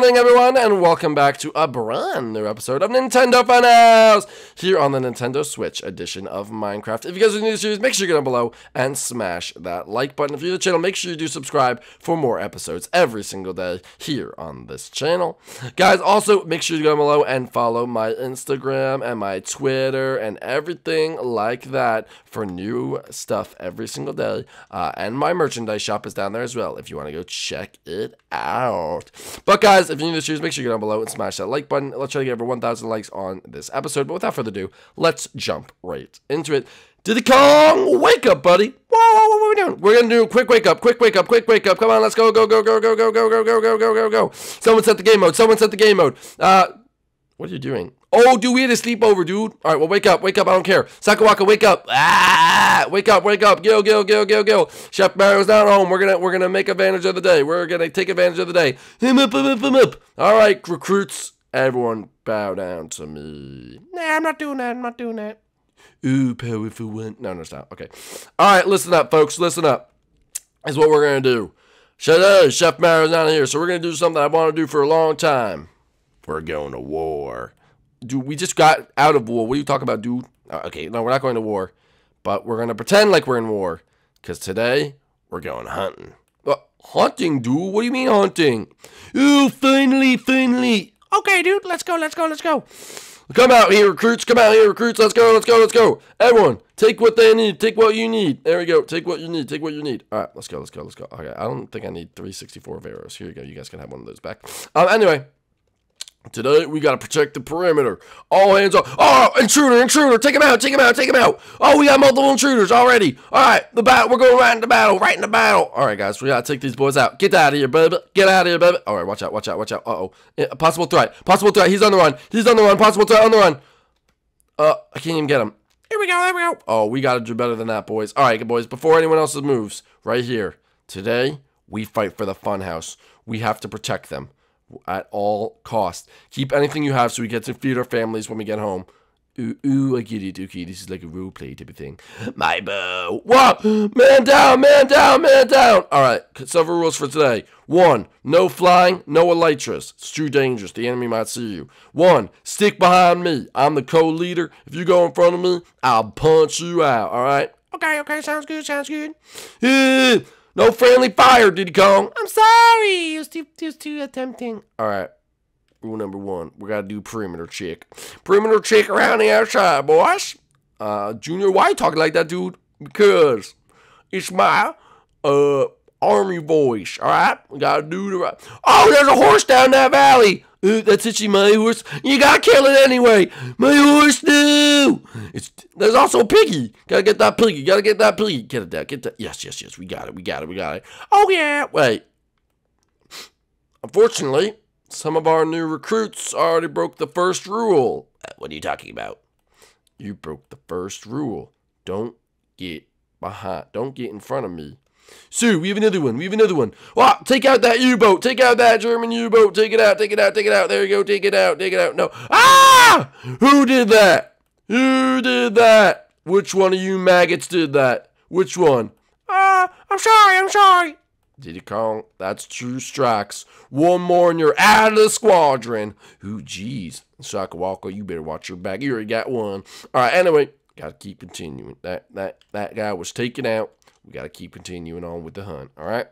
morning, everyone, and welcome back to a brand new episode of Nintendo Funhouse here on the Nintendo Switch edition of Minecraft. If you guys are new to the series, make sure you go down below and smash that like button. If you're new to the channel, make sure you do subscribe for more episodes every single day here on this channel. Guys, also make sure you go down below and follow my Instagram and my Twitter and everything like that for new stuff every single day. Uh, and my merchandise shop is down there as well if you want to go check it out. But guys, if you're new to the series, make sure you go down below and smash that like button. Let's try to get over 1,000 likes on this episode. But without further ado, let's jump right into it. Diddy Kong, wake up, buddy. Whoa, whoa, what are we doing? We're gonna do a quick wake up, quick wake up, quick wake up. Come on, let's go, go, go, go, go, go, go, go, go, go, go, go, go. Someone set the game mode. Someone set the game mode. Uh, what are you doing? Oh, dude, we had a sleepover, dude. All right, well, wake up, wake up. I don't care. Sakawaka, wake up. Ah, wake up, wake up. Go, go, go, go, go. Chef Mario's not home. We're gonna, we're gonna make advantage of the day. We're gonna take advantage of the day. Him up, him up, him up. All right, recruits, everyone, bow down to me. Nah, I'm not doing that. I'm not doing that. Ooh, powerful one. No, no, stop. Okay. All right, listen up, folks. Listen up. Is what we're gonna do. Chef, Chef Mario's not here, so we're gonna do something I want to do for a long time. We're going to war. Dude, we just got out of war. What are you talking about, dude? Uh, okay, no, we're not going to war. But we're going to pretend like we're in war. Because today, we're going hunting. But hunting, dude? What do you mean hunting? Ooh, finally, finally. Okay, dude, let's go, let's go, let's go. Come out here, recruits. Come out here, recruits. Let's go, let's go, let's go. Everyone, take what they need. Take what you need. There we go. Take what you need. Take what you need. All right, let's go, let's go, let's go. Okay, I don't think I need 364 of arrows. Here you go. You guys can have one of those back. Um, anyway. Today, we gotta protect the perimeter. All hands up. Oh, intruder, intruder, take him out, take him out, take him out. Oh, we got multiple intruders already. All right, the battle, we're going right into battle, right into battle. All right, guys, we gotta take these boys out. Get out of here, baby. Get out of here, baby. All right, watch out, watch out, watch out. Uh-oh. possible threat, possible threat. He's on the run. He's on the run, possible threat on the run. Uh, I can't even get him. Here we go, here we go. Oh, we gotta do better than that, boys. All right, good boys, before anyone else moves, right here. Today, we fight for the funhouse. We have to protect them at all costs. Keep anything you have so we get to feed our families when we get home. Ooh, ooh, I get it, okay, this is like a role play type of thing. My bow. Whoa! Man down, man down, man down! Alright, several rules for today. One, no flying, no elytras. It's too dangerous, the enemy might see you. One, stick behind me. I'm the co-leader. If you go in front of me, I'll punch you out, alright? Okay, okay, sounds good, sounds good. No friendly fire, Diddy Kong. I'm sorry. It was too, it was too tempting. All right. Rule number one. We got to do perimeter check. Perimeter check around the outside, boys. Uh, Junior, why you talking like that, dude? Because it's my uh army voice, all right? We got to do the right. Oh, there's a horse down that valley. Uh, that's itchy, my horse. You gotta kill it anyway. My horse, no. It's there's also a piggy. Gotta get that piggy. Gotta get that piggy. Get it, Get that. Yes, yes, yes. We got it. We got it. We got it. Oh yeah. Wait. Unfortunately, some of our new recruits already broke the first rule. Uh, what are you talking about? You broke the first rule. Don't get behind. Don't get in front of me. Sue, we have another one. We have another one. What? take out that U-boat. Take out that German U-boat. Take it out. Take it out. Take it out. There you go. Take it out. Take it out. No. Ah! Who did that? Who did that? Which one of you maggots did that? Which one? Ah, I'm sorry. I'm sorry. Diddy Kong, that's two strikes. One more and you're out of the squadron. Ooh, jeez. Shaka Walker, you better watch your back. You already got one. All right, anyway, gotta keep continuing. That that that guy was taken out. We got to keep continuing on with the hunt. All right.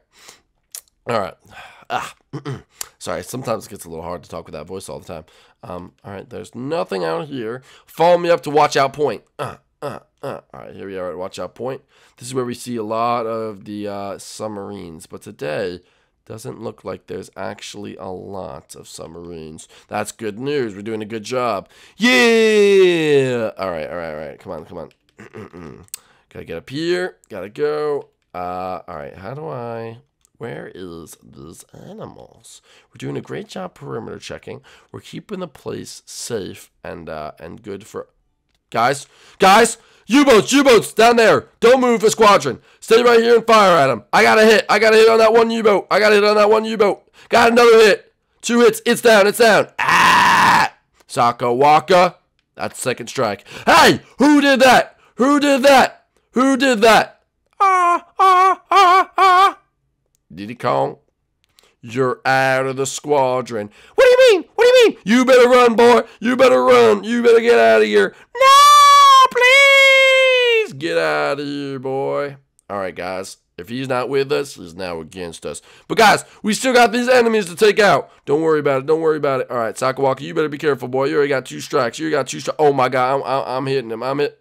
All right. Ah, sorry. Sometimes it gets a little hard to talk with that voice all the time. Um, all right. There's nothing out here. Follow me up to Watch Out Point. Uh, uh, uh. All right. Here we are at Watch Out Point. This is where we see a lot of the uh, submarines. But today doesn't look like there's actually a lot of submarines. That's good news. We're doing a good job. Yeah. All right. All right. All right. Come on. Come on. Gotta get up here. Gotta go. Uh, all right. How do I... Where is these animals? We're doing a great job perimeter checking. We're keeping the place safe and uh, and good for... Guys! Guys! U-boats! U-boats! Down there! Don't move a squadron! Stay right here and fire at them. I got a hit. I got a hit on that one U-boat. I got a hit on that one U-boat. Got another hit. Two hits. It's down. It's down. Ah! Saka Waka. That's second strike. Hey! Who did that? Who did that? Who did that? Ah, ah, ah, ah. Diddy Kong. you're out of the squadron. What do you mean? What do you mean? You better run, boy. You better run. You better get out of here. No, please. Get out of here, boy. All right, guys. If he's not with us, he's now against us. But guys, we still got these enemies to take out. Don't worry about it. Don't worry about it. All right, Sakawaka, you better be careful, boy. You already got two strikes. You got two strikes. Oh my God, I'm, I'm, hitting him. I'm it.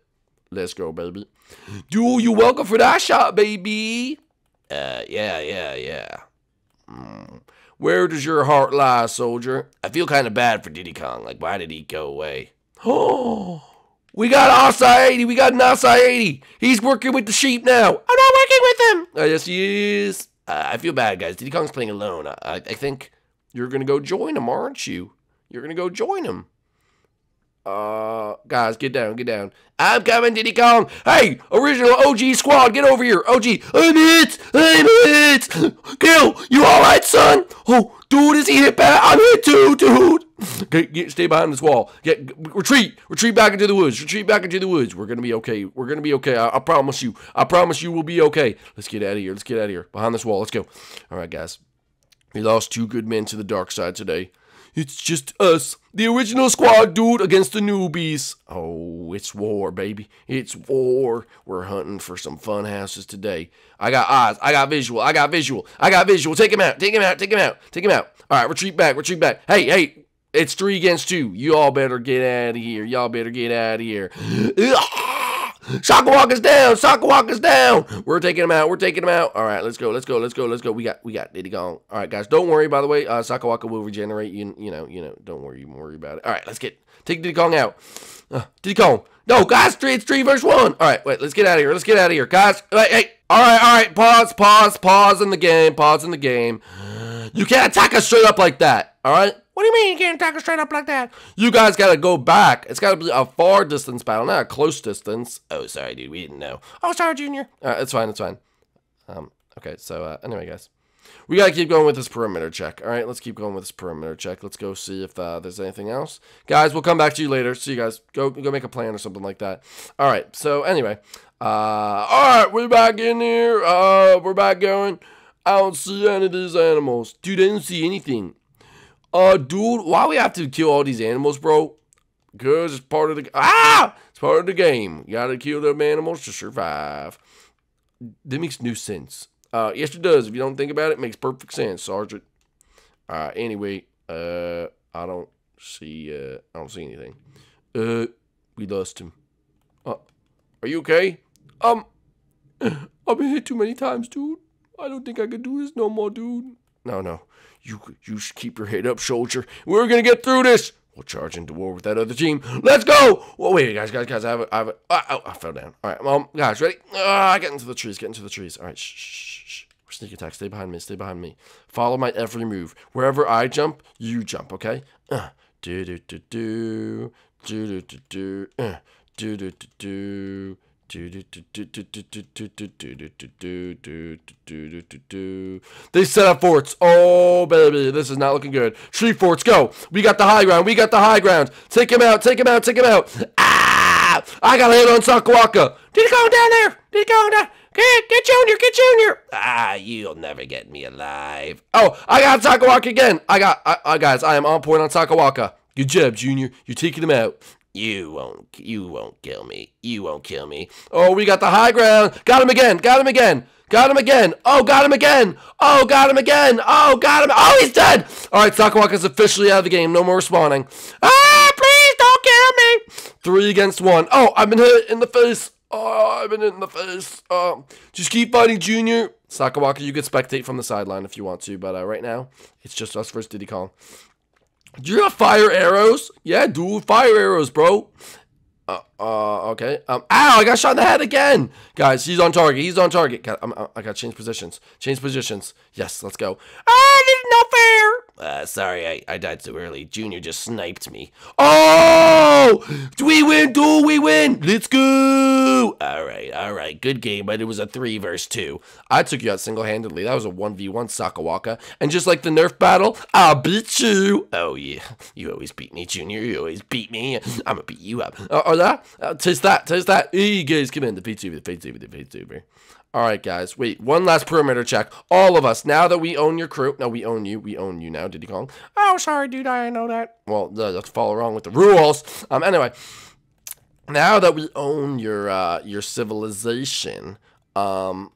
Let's go, baby. Dude, you welcome for that shot, baby. Uh, yeah, yeah, yeah. Mm. Where does your heart lie, soldier? I feel kind of bad for Diddy Kong. Like, why did he go away? Oh. We got Asai 80. We got an Asai 80. He's working with the sheep now. I'm not working with him. Uh, yes, he is. Uh, I feel bad, guys. Diddy Kong's playing alone. I, I think you're going to go join him, aren't you? You're going to go join him. Uh, guys, get down, get down. I'm coming, Diddy Kong. Hey, original OG squad, get over here. OG, I'm hit. I'm hit. Kill, you all right, son? Oh, dude, is he hit bad? I'm hit too, dude. Get, get, stay behind this wall. Get retreat, retreat back into the woods. Retreat back into the woods. We're gonna be okay. We're gonna be okay. I, I promise you. I promise you, we'll be okay. Let's get out of here. Let's get out of here. Behind this wall. Let's go. All right, guys. We lost two good men to the dark side today. It's just us, the original squad dude against the newbies. Oh, it's war, baby. It's war. We're hunting for some fun houses today. I got eyes. I got visual. I got visual. I got visual. Take him out. Take him out. Take him out. Take him out. All right, retreat back. Retreat back. Hey, hey. It's three against two. You all better get out of here. Y'all better get out of here. Sakawaka's down. Sakawaka's down. We're taking him out. We're taking him out. All right, let's go. Let's go. Let's go. Let's go. We got we got Diddy Kong. All right, guys. Don't worry. By the way, uh, Sakawaka will regenerate. You you know you know. Don't worry. You worry about it. All right, let's get take Diddy Kong out. Uh, Diddy Kong. No, guys. Three. It's three versus one. All right. Wait. Let's get out of here. Let's get out of here, guys. Wait. Hey. All right. All right. Pause. Pause. Pause in the game. Pause in the game. You can't attack us straight up like that. All right. What do you mean you can't attack us straight up like that? You guys gotta go back. It's gotta be a far distance battle, not a close distance. Oh, sorry, dude. We didn't know. Oh, sorry, Junior. Uh, it's fine. It's fine. Um. Okay. So uh, anyway, guys, we gotta keep going with this perimeter check. All right. Let's keep going with this perimeter check. Let's go see if uh, there's anything else. Guys, we'll come back to you later. See you guys. Go go make a plan or something like that. All right. So anyway, uh, all right, we're back in here. Uh, we're back going. I don't see any of these animals. Dude, I didn't see anything. Uh, dude, why we have to kill all these animals, bro? Because it's part of the ah, it's part of the game. You gotta kill them animals to survive. That makes no sense. Uh, yes, it does. If you don't think about it, it makes perfect sense, Sergeant. Uh, anyway, uh, I don't see, uh, I don't see anything. Uh, we lost him. Uh, are you okay? Um, I've been hit too many times, dude. I don't think I can do this no more, dude. No, no. You you keep your head up, soldier. We're gonna get through this. We'll charge into war with that other team. Let's go! Well, wait, guys, guys, guys. I have a, I have a, oh, I fell down. All right, mom, guys, ready? Ah, get into the trees, get into the trees. All right, shh, shh, shh. We're sneak attack. Stay behind me. Stay behind me. Follow my every move. Wherever I jump, you jump. Okay? Uh, do do do do do do do do uh, do do do do. They set up forts. Oh, baby. This is not looking good. Tree forts, go. We got the high ground. We got the high ground. Take him out. Take him out. Take him out. Ah! I got a hit on Sakawaka. Did he go down there? Did he go down? Get, get Junior. Get Junior. Ah, you'll never get me alive. Oh, I got Sakawaka again. I got, I, I, guys, I am on point on Sakawaka. Good job, Junior. You're taking him out. You won't, you won't kill me. You won't kill me. Oh, we got the high ground. Got him again. Got him again. Got him again. Oh, got him again. Oh, got him again. Oh, got him. Oh, he's dead. All right, Sakawaka's officially out of the game. No more spawning. Ah, please don't kill me. Three against one. Oh, I've been hit in the face. Oh, I've been hit in the face. Oh, just keep fighting, Junior. Sakawaka, you can spectate from the sideline if you want to, but uh, right now, it's just us versus Diddy Kong. Do you have fire arrows? Yeah, dude, fire arrows, bro. Uh, uh, okay. Um, ow, I got shot in the head again. Guys, he's on target. He's on target. God, I'm, I got to change positions. Change positions. Yes, let's go. Ah, this is not fair. Uh, sorry, I, I died too early. Junior just sniped me. Oh! Do we win, dude, we win! Let's go! Alright, alright, good game, but it was a 3 versus 2. I took you out single-handedly. That was a 1v1 Sakawaka. And just like the Nerf battle, I'll beat you! Oh, yeah. You always beat me, Junior. You always beat me. I'm gonna beat you up. Oh, Uh, or that? Uh, taste that, taste that. Hey, guys, come in. The VTuber, the VTuber, the VTuber. All right, guys. Wait, one last perimeter check. All of us. Now that we own your crew. No, we own you. We own you now, Diddy Kong. Oh, sorry, dude. I know that. Well, let's follow along with the rules. Um, anyway, now that we own your uh your civilization, um,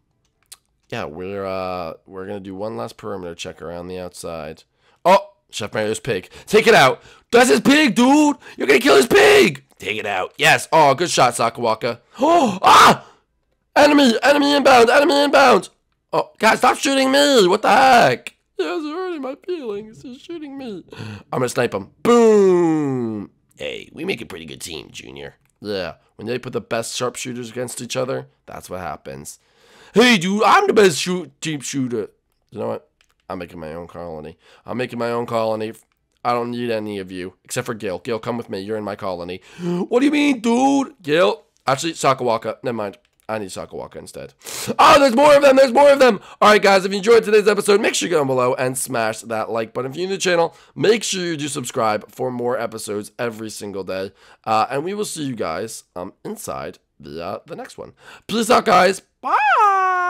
yeah, we're uh we're gonna do one last perimeter check around the outside. Oh, Chef Mario's pig. Take it out. That's his pig, dude. You're gonna kill his pig. Take it out. Yes. Oh, good shot, Sakawaka. Oh, ah! Enemy, enemy inbound, enemy inbound. Oh, guys, stop shooting me. What the heck? Yes, hurting my feelings. He's shooting me. I'm gonna snipe him. Boom. Hey, we make a pretty good team, Junior. Yeah, when they put the best sharpshooters against each other, that's what happens. Hey, dude, I'm the best shoot team shooter. You know what? I'm making my own colony. I'm making my own colony. I don't need any of you, except for Gil. Gil, come with me. You're in my colony. what do you mean, dude? Gil? Actually, Sakawaka. Never mind. I need Sakawaka instead. Oh, there's more of them. There's more of them. All right, guys. If you enjoyed today's episode, make sure you go down below and smash that like button. If you're new to the channel, make sure you do subscribe for more episodes every single day. Uh, and we will see you guys um, inside the, uh, the next one. Peace out, guys. Bye.